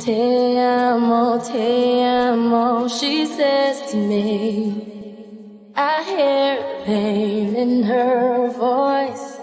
Te amo, te amo, she says to me. I hear pain in her voice.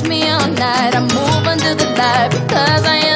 catch me all night. I move under the light because I am.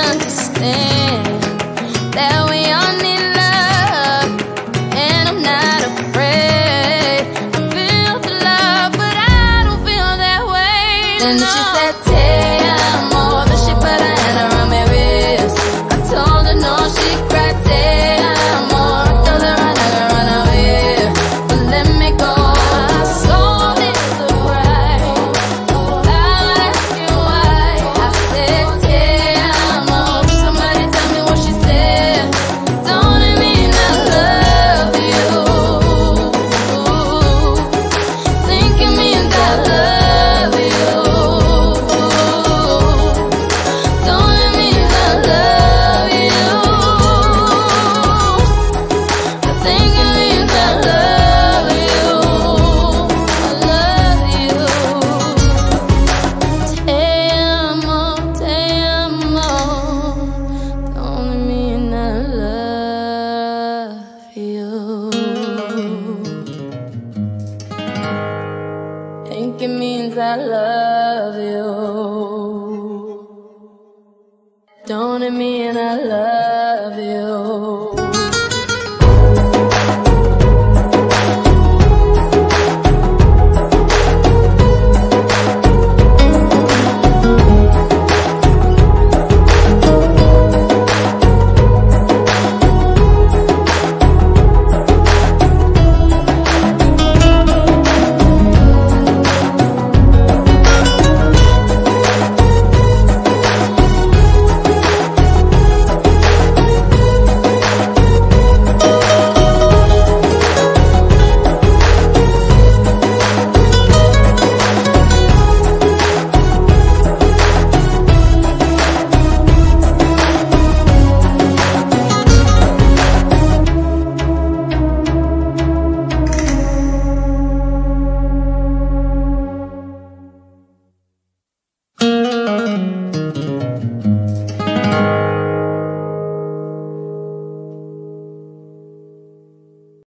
things that love you. Don't it mean I love you?